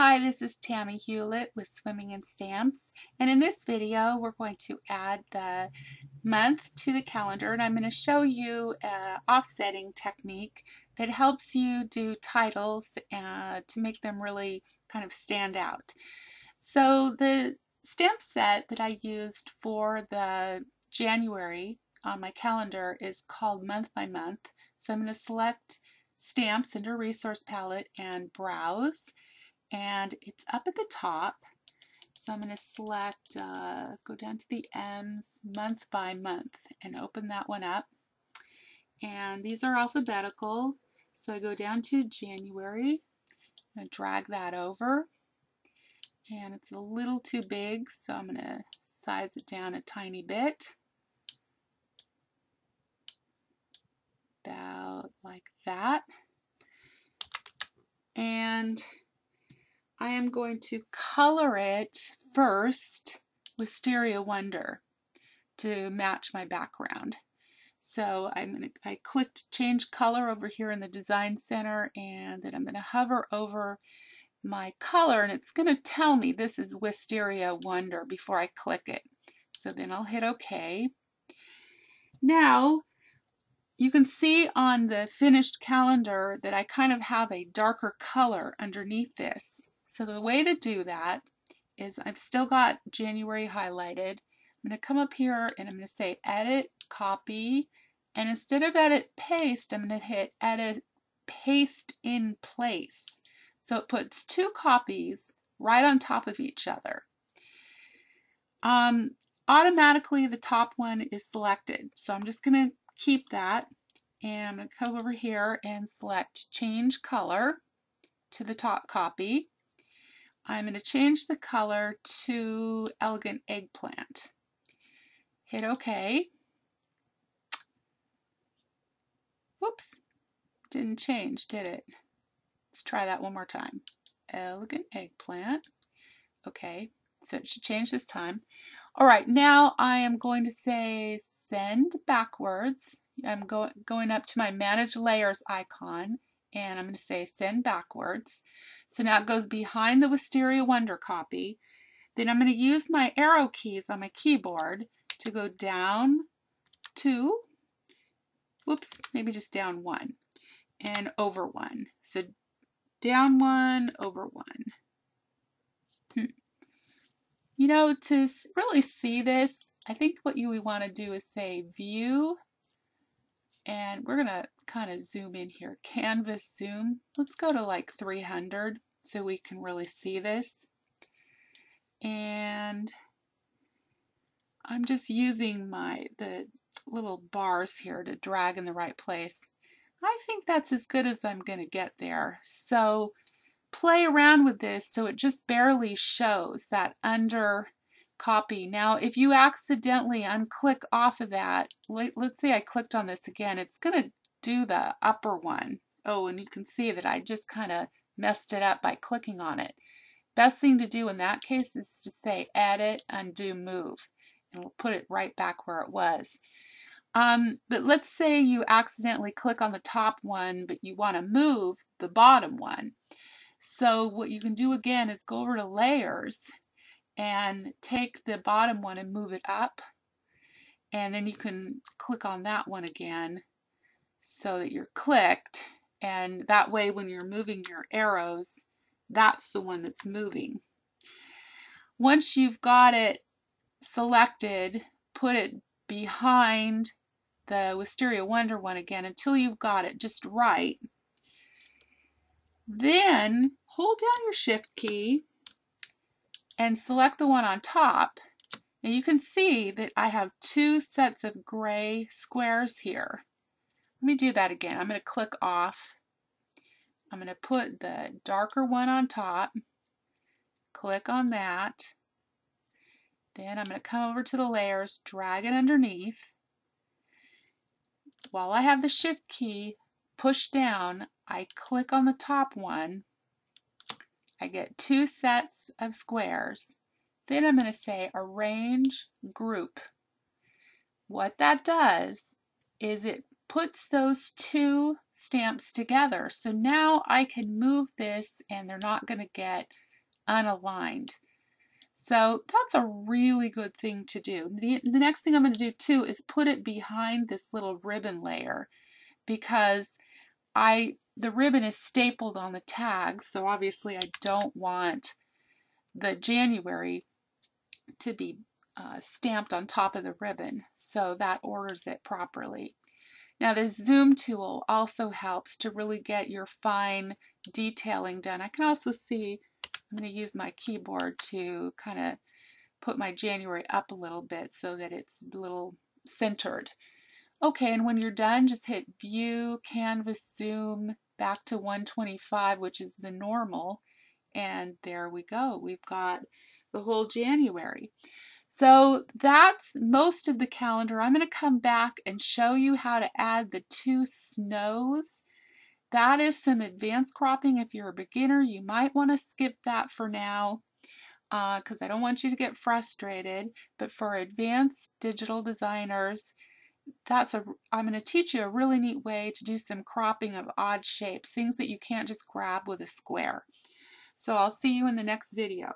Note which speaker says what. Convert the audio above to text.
Speaker 1: Hi, this is Tami Hewlett with Swimming and Stamps and in this video we're going to add the month to the calendar and I'm going to show you an offsetting technique that helps you do titles uh, to make them really kind of stand out. So the stamp set that I used for the January on my calendar is called month by month. So I'm going to select stamps under resource palette and browse and it's up at the top. So I'm going to select, uh, go down to the M's, month by month, and open that one up. And these are alphabetical. So I go down to January, and drag that over. And it's a little too big, so I'm going to size it down a tiny bit. About like that. And I am going to color it first with Wisteria Wonder to match my background. So I'm to, I clicked change color over here in the design center and then I'm going to hover over my color and it's going to tell me this is Wisteria Wonder before I click it. So then I'll hit OK. Now you can see on the finished calendar that I kind of have a darker color underneath this. So the way to do that is I've still got January highlighted. I'm going to come up here and I'm going to say edit, copy, and instead of edit paste, I'm going to hit edit paste in place. So it puts two copies right on top of each other. Um, automatically the top one is selected. So I'm just going to keep that and I'm going to come over here and select change color to the top copy. I'm going to change the color to Elegant Eggplant. Hit OK. Whoops, didn't change, did it? Let's try that one more time. Elegant Eggplant. Okay, so it should change this time. All right, now I am going to say send backwards. I'm go going up to my Manage Layers icon, and I'm going to say send backwards. So now it goes behind the Wisteria Wonder copy. Then I'm going to use my arrow keys on my keyboard to go down two, whoops, maybe just down one, and over one. So down one, over one. Hmm. You know, to really see this, I think what you want to do is say view, and we're going to kind of zoom in here. Canvas zoom. Let's go to like 300 so we can really see this. And I'm just using my the little bars here to drag in the right place. I think that's as good as I'm going to get there. So play around with this so it just barely shows that under copy. Now, if you accidentally unclick off of that, let, us say I clicked on this again, it's going to do the upper one. Oh, and you can see that I just kind of messed it up by clicking on it. Best thing to do in that case is to say edit, undo, move, and we'll put it right back where it was. Um, but let's say you accidentally click on the top one, but you want to move the bottom one. So what you can do again is go over to layers and take the bottom one and move it up. And then you can click on that one again so that you're clicked and that way when you're moving your arrows that's the one that's moving. Once you've got it selected put it behind the Wisteria Wonder one again until you've got it just right. Then hold down your shift key and select the one on top and you can see that I have two sets of gray squares here. Let me do that again. I'm going to click off. I'm going to put the darker one on top. Click on that. Then I'm going to come over to the layers, drag it underneath. While I have the shift key pushed down, I click on the top one. I get two sets of squares. Then I'm going to say arrange group. What that does is it puts those two stamps together. So now I can move this and they're not going to get unaligned. So that's a really good thing to do. The, the next thing I'm going to do too is put it behind this little ribbon layer because I the ribbon is stapled on the tag, so obviously I don't want the January to be uh, stamped on top of the ribbon, so that orders it properly. Now the zoom tool also helps to really get your fine detailing done. I can also see, I'm going to use my keyboard to kind of put my January up a little bit so that it's a little centered. Okay, and when you're done, just hit View, Canvas, Zoom, back to 125, which is the normal, and there we go. We've got the whole January. So that's most of the calendar. I'm going to come back and show you how to add the two snows. That is some advanced cropping. If you're a beginner, you might want to skip that for now because uh, I don't want you to get frustrated. But for advanced digital designers, that's a I'm going to teach you a really neat way to do some cropping of odd shapes, things that you can't just grab with a square. So I'll see you in the next video.